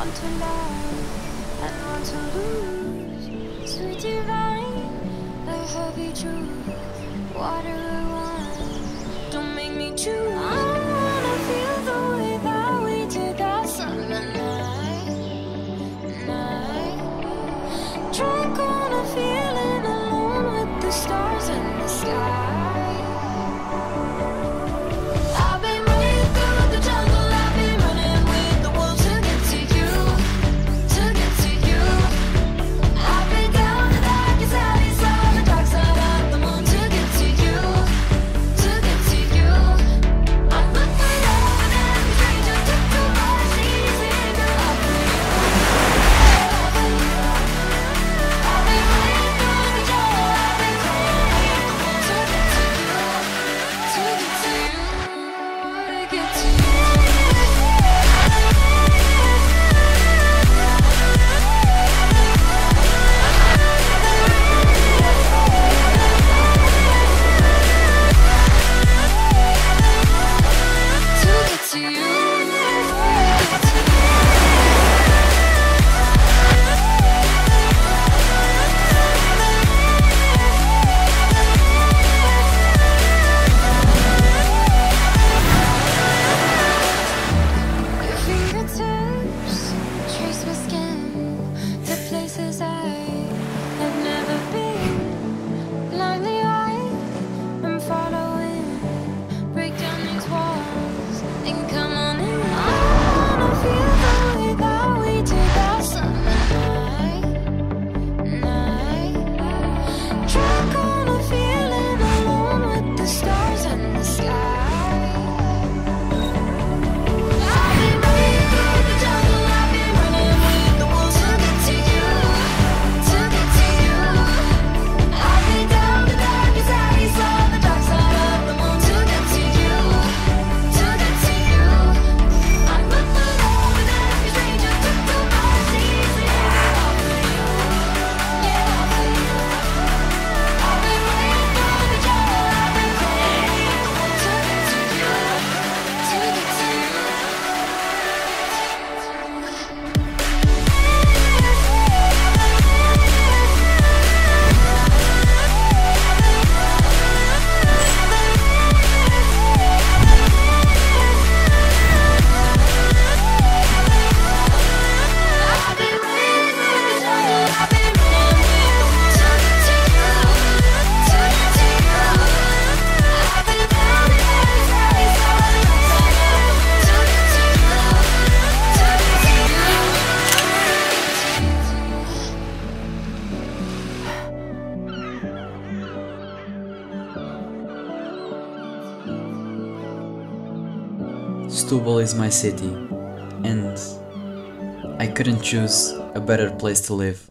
want to love, I want to lose. Sweet divine, the heavy truth, water. Setúbal is my city, and I couldn't choose a better place to live.